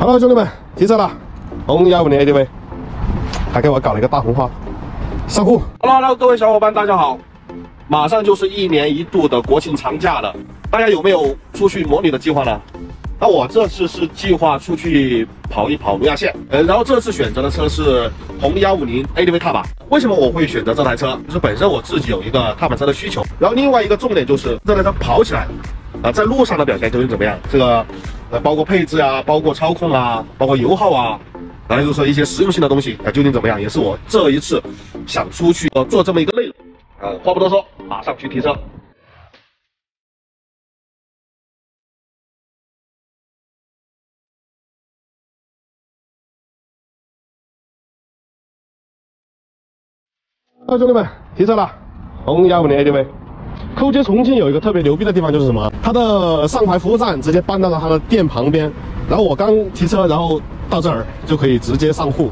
Hello，兄弟们，提车了，红幺五零 ADV，还给我搞了一个大红花，上户。Hello，各位小伙伴，大家好！马上就是一年一度的国庆长假了，大家有没有出去模拟的计划呢？那我这次是计划出去跑一跑路亚线，呃，然后这次选择的车是红幺五零 ADV 踏板。为什么我会选择这台车？就是本身我自己有一个踏板车的需求，然后另外一个重点就是这台车跑起来，啊，在路上的表现究竟怎么样？这个。呃，包括配置啊，包括操控啊，包括油耗啊，然后就是说一些实用性的东西，啊，究竟怎么样，也是我这一次想出去呃做这么一个内容。呃，话不多说，马上去提车。那兄弟们，提车了，红幺五零 ADV。扣街重庆有一个特别牛逼的地方，就是什么？它的上牌服务站直接搬到了它的店旁边，然后我刚提车，然后到这儿就可以直接上户。